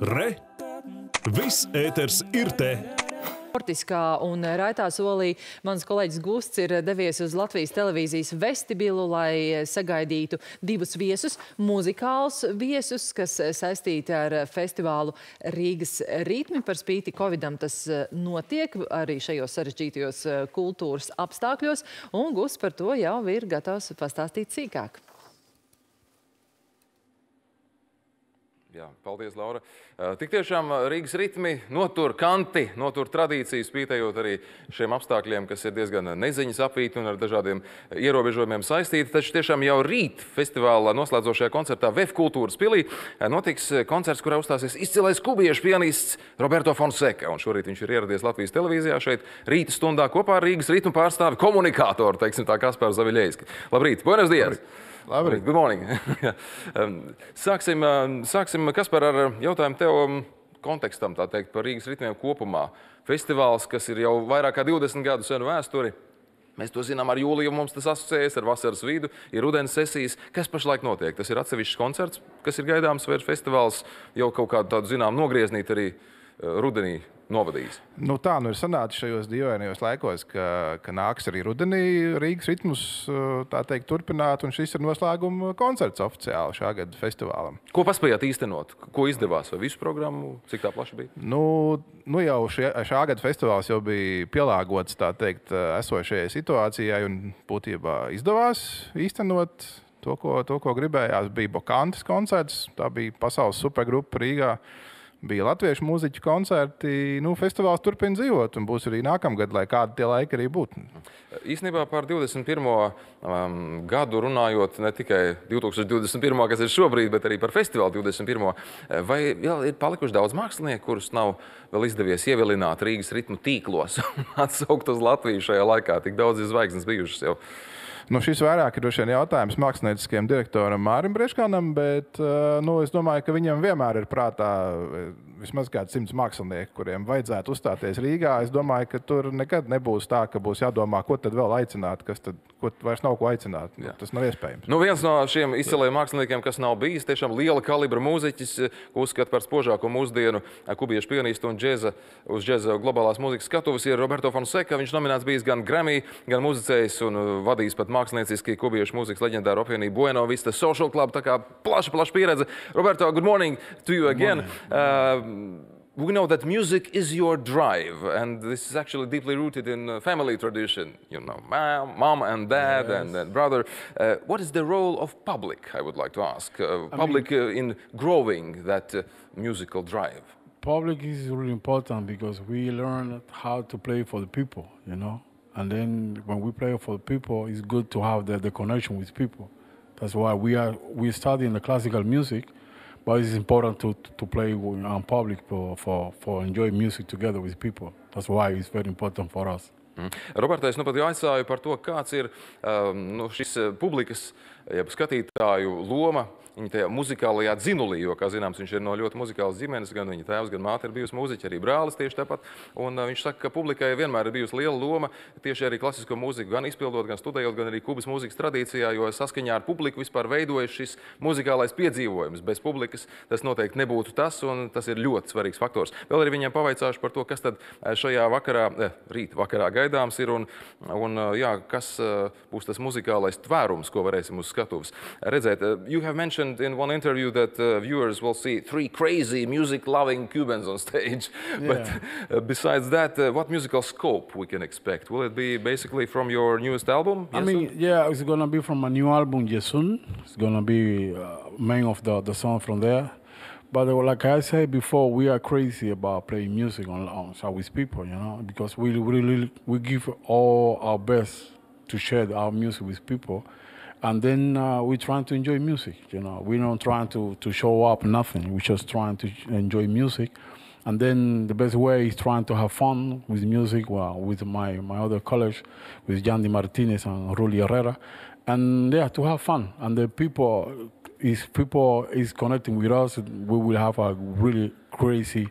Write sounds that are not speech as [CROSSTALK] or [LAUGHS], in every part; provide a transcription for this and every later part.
Re! Viss ēters ir te! Sportiskā un raitā solī mans kolēģis Gusts ir devies uz Latvijas televīzijas vestibilu, lai sagaidītu divus viesus, muzikālus viesus, kas saistīti ar festivālu Rīgas ritmi. Par spīti Covidam tas notiek arī šajos sarežģītajos kultūras apstākļos, un Gusts par to jau ir gatavs pastāstīt sīkāk. Jā, paldies, Laura. Tik tiešām Rīgas ritmi notur kanti, notur tradīcijas, spītējot arī šiem apstākļiem, kas ir diezgan neziņas apvīti un ar dažādiem ierobežojumiem saistīti. Taču tiešām jau rīt festivālā noslēdzošajā koncertā VF kultūras pilī notiks koncerts, kurā uzstāsies izcilais kubiešu pianists Roberto Fonseca. Un šorīt viņš ir ieradies Latvijas televīzijā šeit rīta stundā kopā ar Rīgas ritmu pārstāvi komunikātoru, teiksim tā, Kaspar Zaviļējski. Labrīt, buenos dias! Labrīt. Good morning. [LAUGHS] sāksim, sāksim Kaspar, ar jautājumu tev kontekstam, tā teikt, par Rīgas ritmiem kopumā. Festivāls, kas ir jau vairāk kā 20 gadu senu vēsturi. Mēs to zinām ar jūliju, mums tas asociējas ar vasaras vidu, ir rudens sesijas. Kas pašlaik notiek? Tas ir atsevišķs koncerts, kas ir gaidāms, vai ir festivāls jau kaut kādu tādu, zinām, nogrieznīt arī rudenī novadījis? Nu, tā nu ir sanācis šajos dīvainajos laikos, ka, ka nāks arī rudenī Rīgas ritmus teikt, turpināt, un šis ir noslēguma koncerts oficiāli šā gada festivālam. Ko paspējāt īstenot? Ko izdevās? Vai visu programmu? Cik tā plaši bija? Nu, nu jau šie, šā gada festivāls jau bija pielāgots teikt, esošajai situācijai, un būtībā izdevās īstenot to, ko, to, ko gribējās. Bija Bokantas koncerts, tā bija pasaules supergrupa Rīgā bija latviešu mūziķu koncerti. Nu, festivāls turpina dzīvot, un būs arī nākamgad, lai kādi tie laiki arī būtu. Īsnībā par 21. Um, gadu runājot, ne tikai 2021. kas ir šobrīd, bet arī par festivālu 21. Vai vēl ir palikuši daudz mākslinieku, kurus nav vēl izdevies ievilināt Rīgas ritmu tīklos [LAUGHS] un atsaukt uz Latviju šajā laikā? Tik daudz zvaigznes bijušas jau. Nu, šis vairāk ir jautājums mākslinieckajam direktoram Mārim Breškanam, bet nu, es domāju, ka viņam vienmēr ir prātā vismaz kāds simts mākslinieki, kuriem vajadzētu uzstāties Rīgā. Es domāju, ka tur nekad nebūs tā, ka būs jādomā, ko tad vēl aicināt, kas tad ko vairs nav ko aicināt. Nu, tas nav iespējams. Nu, viens no šiem izciliem māksliniekiem, kas nav bijis tiešām liela kalibra mūziķis, ko uzskata par spožāko mūsdienu kubiešu pianistu un džēza uz džēza globālās mūzikas skatuves, ir Roberto Fonseca. Viņš nominēts bijis gan Grammy, gan muzicējis un vadījis pat mākslinieciski kubiešu mūzikas leģendāru apvienību Bueno Vista Social Club. Tā kā plaša, plaša pieredze. Roberto, good morning to you again. Uh, we know that music is your drive, and this is actually deeply rooted in uh, family tradition. You know, mom, mom and dad yes. and, and, brother. Uh, what is the role of public? I would like to ask uh, public mean, in growing that uh, musical drive. Public is really important because we learn how to play for the people. You know, and then when we play for the people, it's good to have the, the connection with people. That's why we are we study in the classical music, but it's important to, to play in public for, for, for enjoy music together with people. That's why it's very important for us. Mm. Roberta, es nu pat aicināju par to, kāds ir um, nu, šis publikas, jeb skatītāju loma tajā muzikālajā dzinulī, jo, kā zināms, viņš ir no ļoti muzikālas ģimenes, gan viņa tēvs, gan māte ir bijusi mūziķa, arī brālis tieši tāpat. Un uh, viņš saka, ka publikai vienmēr ir bijusi liela loma tieši arī klasisko mūziku, gan izpildot, gan studējot, gan arī kubas mūzikas tradīcijā, jo saskaņā ar publiku vispār veidojas šis muzikālais piedzīvojums. Bez publikas tas noteikti nebūtu tas, un tas ir ļoti svarīgs faktors. Vēl arī viņiem pavaicāšu par to, kas tad šajā vakarā, eh, rīt vakarā gaidāms ir un, un jā, kas būs tas muzikālais tvērums, ko varēsim uz skatuves redzēt. You have mentioned mentioned in one interview that uh, viewers will see three crazy music-loving Cubans on [LAUGHS] stage. Yeah. But uh, besides that, uh, what musical scope we can expect? Will it be basically from your newest album? I mean, yeah, it's gonna be from a new album, Yesun. It's gonna be uh, main of the, the song from there. But uh, like I said before, we are crazy about playing music on, on so with people, you know, because we really we give all our best to share our music with people and then uh, we're trying to enjoy music. You know, we're not trying to, to show up nothing. We're just trying to enjoy music. And then the best way is trying to have fun with music, well, with my, my other colleagues, with Jandy Martinez and Ruli Herrera. And yeah, to have fun. And the people, is people is connecting with us, we will have a really crazy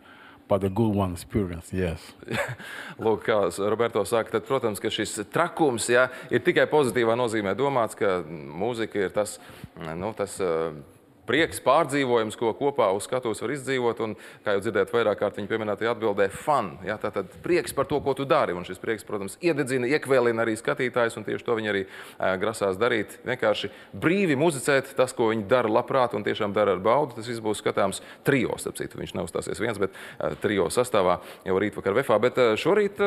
but a good one experience, yes. [LAUGHS] Lūk, kā Roberto saka, tad, protams, ka šis trakums ja, ir tikai pozitīvā nozīmē domāts, ka mūzika ir tas, nu, tas prieks, pārdzīvojums, ko kopā uz skatuves var izdzīvot. Un, kā jau dzirdējāt, vairāk kārt viņa pieminētajā atbildē, fun. Jā, tātad prieks par to, ko tu dari. Un šis prieks, protams, iededzina, iekvēlina arī skatītājus, un tieši to viņi arī grasās darīt. Vienkārši brīvi muzicēt, tas, ko viņi dara labprāt un tiešām dara ar baudu. Tas viss būs skatāms trijos, ap citu. Viņš neuzstāsies viens, bet trijo sastāvā jau rītvakar vefā. Bet šorīt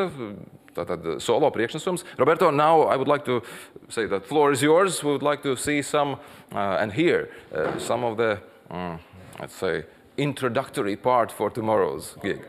tātad solo priekšnesums. Roberto, now I would like to say that floor is yours. We would like to see some uh, and hear uh, some of the, um, let's say, introductory part for tomorrow's gig.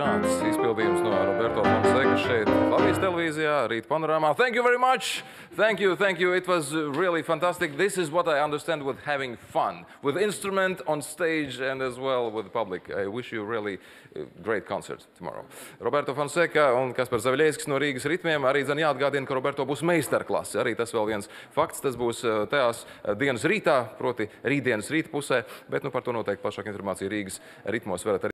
Šāds izpildījums no Roberto Fonseca šeit Latvijas televīzijā, rīt panorāmā. Thank you very much! Thank you, thank you. It was really fantastic. This is what I understand with having fun, with instrument on stage and as well with the public. I wish you really uh, great concert tomorrow. Roberto Fonseca un Kaspars Zaviļieskis no Rīgas ritmiem. Arī zan jāatgādina, ka Roberto būs meistarklase. Arī tas vēl viens fakts. Tas būs uh, tajās uh, dienas rītā, proti rītdienas rīta pusē, bet nu, par to noteikti plašāk informācija Rīgas ritmos varat arī